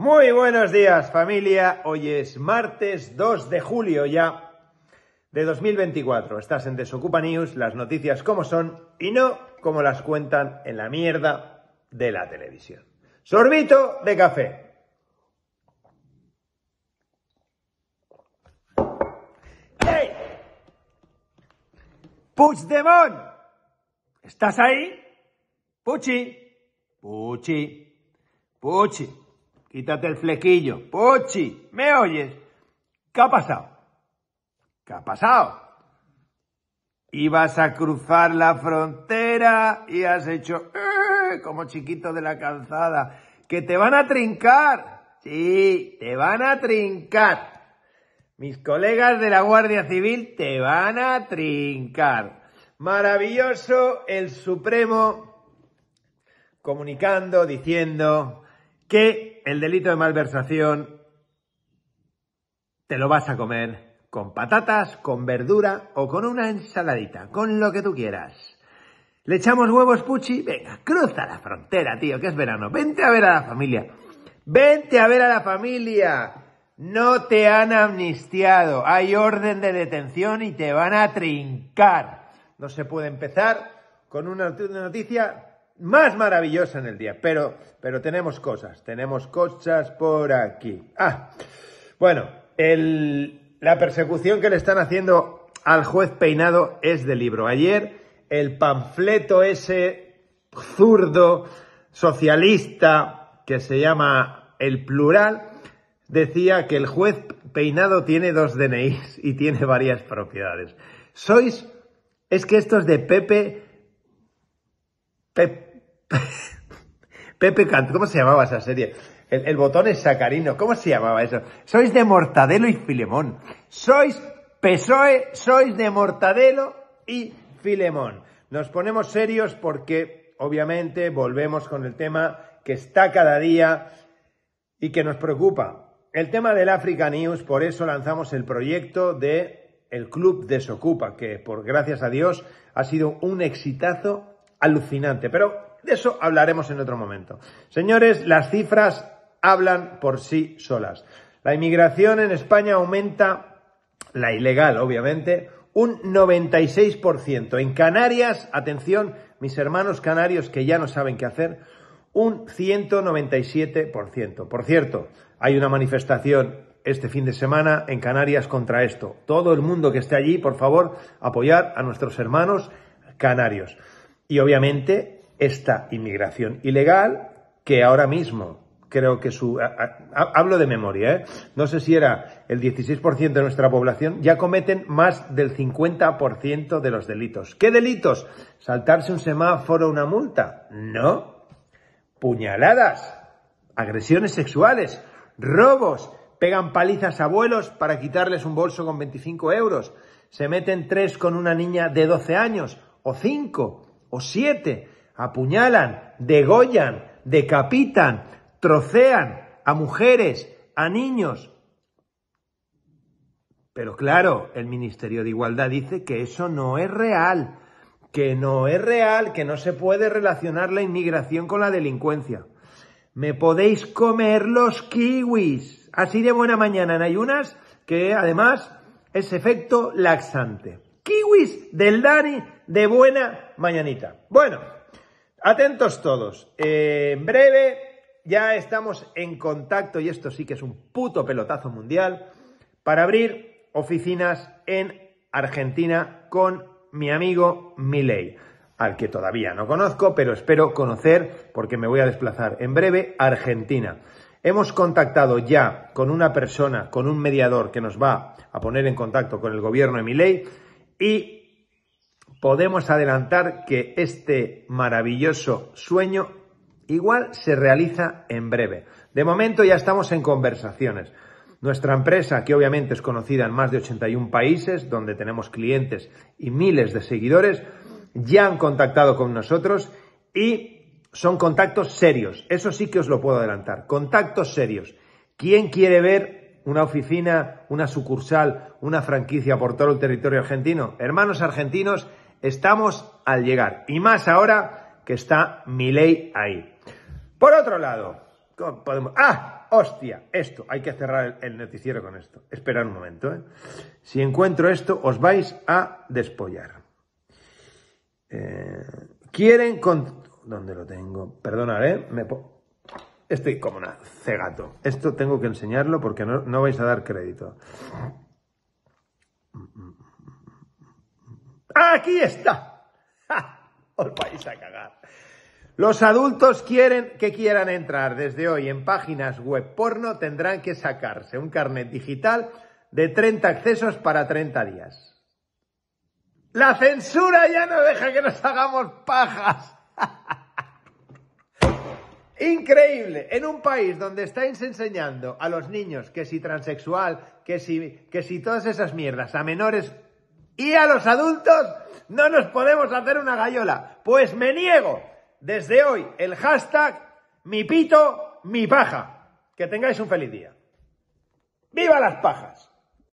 Muy buenos días familia, hoy es martes 2 de julio ya de 2024. Estás en Desocupa News, las noticias como son y no como las cuentan en la mierda de la televisión. Sorbito de café. ¡Hey! Puigdemont, ¿estás ahí? Puchi, Puchi, Puchi. Quítate el flequillo. Pochi, ¿me oyes? ¿Qué ha pasado? ¿Qué ha pasado? Ibas a cruzar la frontera y has hecho eh, como chiquito de la calzada. Que te van a trincar. Sí, te van a trincar. Mis colegas de la Guardia Civil te van a trincar. Maravilloso el Supremo comunicando, diciendo que el delito de malversación te lo vas a comer con patatas, con verdura o con una ensaladita, con lo que tú quieras. ¿Le echamos huevos, Puchi? Venga, cruza la frontera, tío, que es verano. Vente a ver a la familia. Vente a ver a la familia. No te han amnistiado. Hay orden de detención y te van a trincar. No se puede empezar con una noticia más maravillosa en el día. Pero, pero tenemos cosas, tenemos cosas por aquí. Ah, bueno, la persecución que le están haciendo al juez peinado es de libro. Ayer el panfleto ese zurdo socialista que se llama El Plural decía que el juez peinado tiene dos DNIs y tiene varias propiedades. Sois, es que estos de Pepe, Pepe Pepe Cantó, ¿cómo se llamaba esa serie? El, botón es sacarino, ¿cómo se llamaba eso? Sois de Mortadelo y Filemón. Sois PSOE, sois de Mortadelo y Filemón. Nos ponemos serios porque, obviamente, volvemos con el tema que está cada día y que nos preocupa. El tema del Africa News, por eso lanzamos el proyecto de el Club Desocupa, que por gracias a Dios ha sido un exitazo alucinante. Pero de eso hablaremos en otro momento. Señores, las cifras hablan por sí solas. La inmigración en España aumenta, la ilegal obviamente, un 96%. En Canarias, atención, mis hermanos canarios que ya no saben qué hacer, un 197%. Por cierto, hay una manifestación este fin de semana en Canarias contra esto. Todo el mundo que esté allí, por favor, apoyar a nuestros hermanos canarios. Y obviamente esta inmigración ilegal que ahora mismo creo que su... hablo de memoria, ¿eh? No sé si era el 16% de nuestra población, ya cometen más del 50% de los delitos. ¿Qué delitos? ¿Saltarse un semáforo, una multa? No. Puñaladas, agresiones sexuales, robos, pegan palizas a abuelos para quitarles un bolso con 25 euros, se meten tres con una niña de 12 años, o cinco, o siete, apuñalan, degollan, decapitan, trocean a mujeres, a niños. Pero claro, el Ministerio de Igualdad dice que eso no es real, que no es real, que no se puede relacionar la inmigración con la delincuencia. Me podéis comer los kiwis. Así de buena mañana en ayunas, que además es efecto laxante. Kiwis del Dani de buena mañanita. Bueno, Atentos todos. Eh, en breve ya estamos en contacto, y esto sí que es un puto pelotazo mundial, para abrir oficinas en Argentina con mi amigo Milei, al que todavía no conozco, pero espero conocer porque me voy a desplazar en breve a Argentina. Hemos contactado ya con una persona, con un mediador que nos va a poner en contacto con el gobierno de Milei y podemos adelantar que este maravilloso sueño igual se realiza en breve. De momento ya estamos en conversaciones. Nuestra empresa, que obviamente es conocida en más de 81 países, donde tenemos clientes y miles de seguidores, ya han contactado con nosotros y son contactos serios. Eso sí que os lo puedo adelantar. Contactos serios. ¿Quién quiere ver una oficina, una sucursal, una franquicia por todo el territorio argentino? Hermanos argentinos, Estamos al llegar. Y más ahora que está mi ley ahí. Por otro lado, ¿Cómo podemos? ¡Ah! ¡Hostia! Esto, hay que cerrar el, noticiero con esto. Esperad un momento, ¿eh? Si encuentro esto, os vais a despollar. Eh, quieren con... ¿Dónde lo tengo? Perdonad, ¿eh? Me Estoy como una cegato. Esto tengo que enseñarlo porque no, no vais a dar crédito. ¡Aquí está! Os vais a cagar. Los adultos quieren que quieran entrar desde hoy en páginas web porno tendrán que sacarse un carnet digital de 30 accesos para 30 días. La censura ya no deja que nos hagamos pajas. Increíble, en un país donde estáis enseñando a los niños que si transexual, que si, que si todas esas mierdas a menores y a los adultos no nos podemos hacer una gallola. Pues me niego desde hoy el hashtag mi pito, mi paja. Que tengáis un feliz día. ¡Viva las pajas!